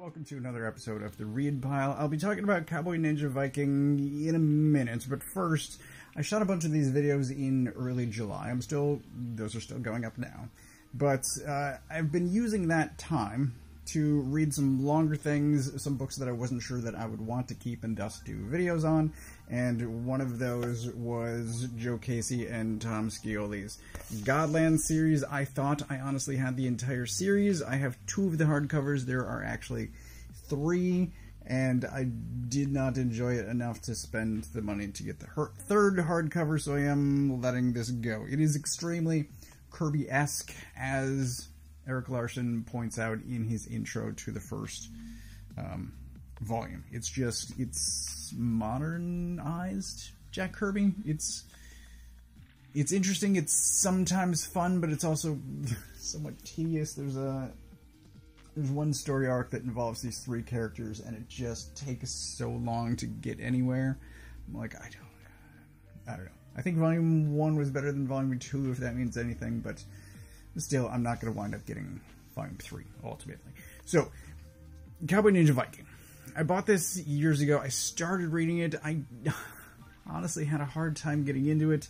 welcome to another episode of the Read Pile. I'll be talking about Cowboy Ninja Viking in a minute, but first, I shot a bunch of these videos in early July. I'm still, those are still going up now. But uh, I've been using that time to read some longer things, some books that I wasn't sure that I would want to keep and thus do videos on, and one of those was Joe Casey and Tom Scioli's Godland series. I thought I honestly had the entire series. I have two of the hardcovers. There are actually three, and I did not enjoy it enough to spend the money to get the third hardcover, so I am letting this go. It is extremely Kirby-esque, as Erik Larsen points out in his intro to the first um, volume. It's just, it's modernized Jack Kirby. It's, it's interesting. It's sometimes fun, but it's also somewhat tedious. There's a, there's one story arc that involves these three characters, and it just takes so long to get anywhere. I'm like, I don't, I don't know. I think Volume 1 was better than Volume 2, if that means anything, but still, I'm not going to wind up getting Volume 3, ultimately. So, Cowboy Ninja Viking. I bought this years ago. I started reading it. I honestly had a hard time getting into it.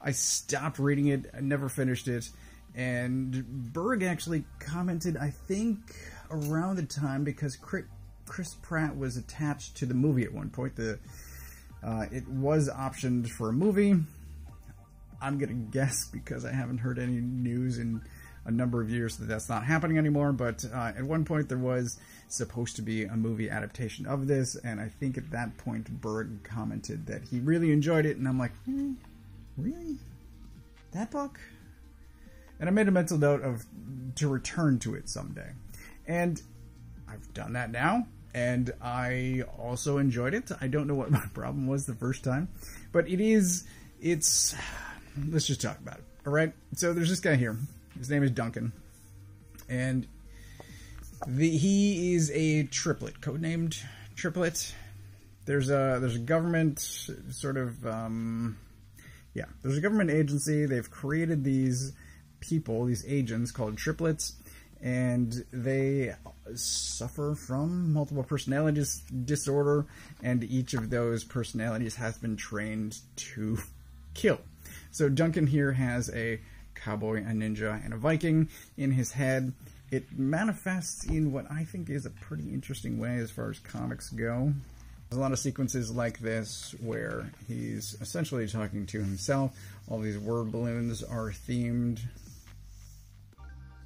I stopped reading it. I never finished it. And Berg actually commented, I think, around the time because Chris Pratt was attached to the movie at one point. The uh, it was optioned for a movie. I'm gonna guess because I haven't heard any news in a number of years that that's not happening anymore. But uh, at one point there was supposed to be a movie adaptation of this, and I think at that point Berg commented that he really enjoyed it, and I'm like, hmm, really, that book? And I made a mental note of to return to it someday, and I've done that now. And I also enjoyed it. I don't know what my problem was the first time, but it is, it's, let's just talk about it. All right. So there's this guy here. His name is Duncan, and the he is a triplet, codenamed triplet. There's a there's a government sort of um, yeah. There's a government agency. They've created these people, these agents called triplets, and they suffer from multiple personalities disorder, and each of those personalities has been trained to kill. So Duncan here has a cowboy, a ninja, and a Viking in his head. It manifests in what I think is a pretty interesting way as far as comics go. There's a lot of sequences like this where he's essentially talking to himself. All these word balloons are themed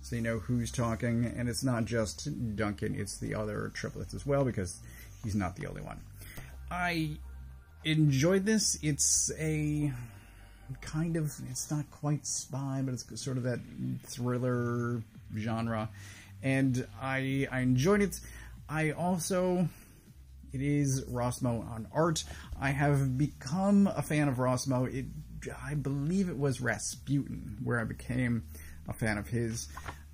so you know who's talking, and it's not just Duncan, it's the other triplets as well, because he's not the only one. I enjoyed this. It's a kind of it's not quite spy, but it's sort of that thriller genre, and I I enjoyed it. I also it is Rossmo on art. I have become a fan of Rossmo. It I believe it was Rasputin where I became a fan of his.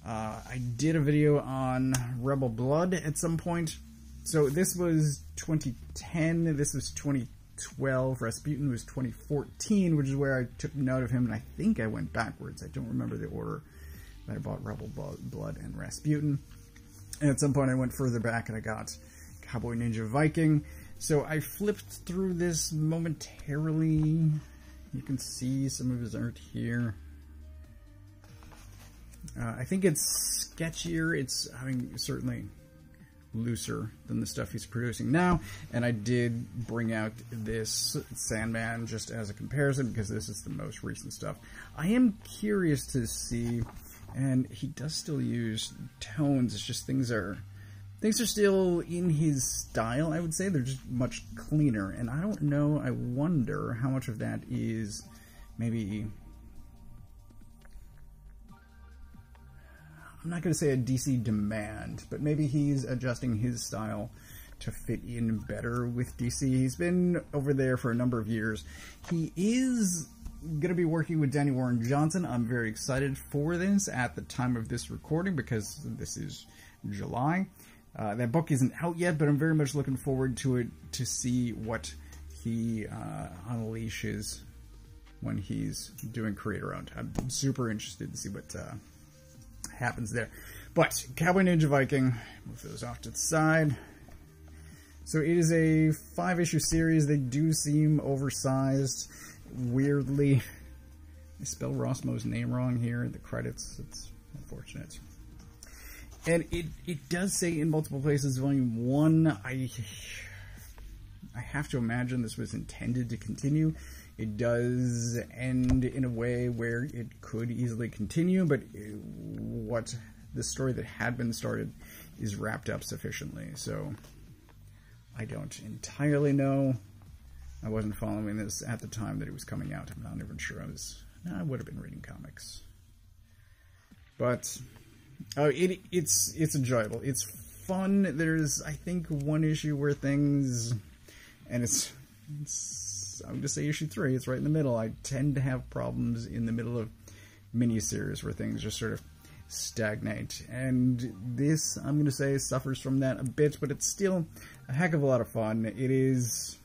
Uh, I did a video on Rebel Blood at some point. So this was 2010. This was 20 2012. Rasputin was 2014, which is where I took note of him, and I think I went backwards. I don't remember the order that I bought Rebel Blood and Rasputin. And at some point, I went further back and I got Cowboy Ninja Viking. So I flipped through this momentarily. You can see some of his art here. Uh, I think it's sketchier. It's, I mean, certainly looser than the stuff he's producing now. And I did bring out this Sandman just as a comparison because this is the most recent stuff. I am curious to see, and he does still use tones. It's just things are things are still in his style. I would say they're just much cleaner, and I don't know. I wonder how much of that is maybe I'm not going to say a DC demand, but maybe he's adjusting his style to fit in better with DC. He's been over there for a number of years. He is going to be working with Danny Warren Johnson. I'm very excited for this at the time of this recording because this is July. Uh, that book isn't out yet, but I'm very much looking forward to it to see what he uh, unleashes when he's doing creator owned. I'm super interested to see what uh, happens there. But Cowboy Ninja Viking, move those off to the side. So it is a five issue series. They do seem oversized. Weirdly, I spell Rossmo's name wrong here in the credits. It's unfortunate. And it, it does say in multiple places, volume one, I I have to imagine this was intended to continue. It does end in a way where it could easily continue, but what the story that had been started is wrapped up sufficiently. So I don't entirely know. I wasn't following this at the time that it was coming out. I'm not even sure I was. I would have been reading comics, but oh, it it's it's enjoyable. It's fun. There's I think one issue where things, and it's, it's I'm gonna say issue three. It's right in the middle. I tend to have problems in the middle of miniseries where things just sort of stagnate. And this, I'm going to say, suffers from that a bit, but it's still a heck of a lot of fun. It is.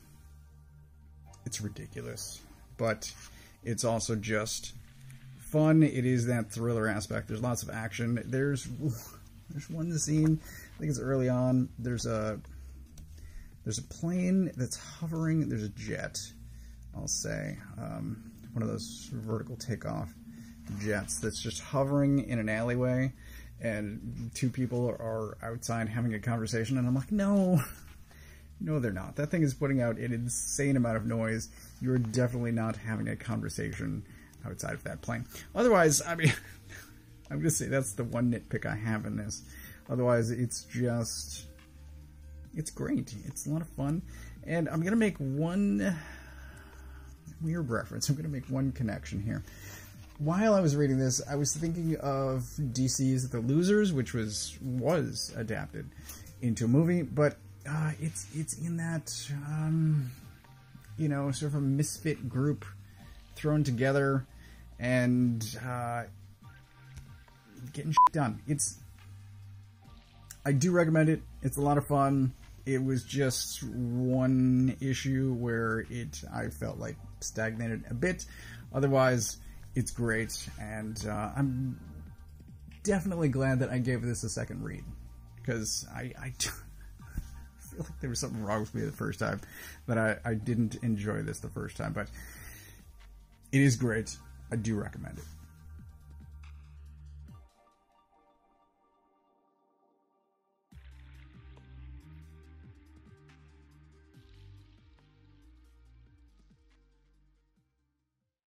It's ridiculous, but it's also just fun. It is that thriller aspect. There's lots of action. There's there's one scene. I think it's early on. There's a there's a plane that's hovering. There's a jet. I'll say um, one of those vertical takeoff jets that's just hovering in an alleyway and two people are outside having a conversation and I'm like, no, no, they're not. That thing is putting out an insane amount of noise. You're definitely not having a conversation outside of that plane. Otherwise, I mean, I'm gonna say that's the one nitpick I have in this. Otherwise, it's just, it's great. It's a lot of fun. And I'm gonna make one weird reference. I'm gonna make one connection here while I was reading this, I was thinking of DC's The Losers, which was was adapted into a movie, but uh, it's it's in that um, you know sort of a misfit group thrown together and uh, getting done. It's I do recommend it. It's a lot of fun. It was just one issue where it I felt like stagnated a bit. Otherwise it's great, and uh, I'm definitely glad that I gave this a second read because I, I feel like there was something wrong with me the first time that I, I didn't enjoy this the first time, but it is great. I do recommend it.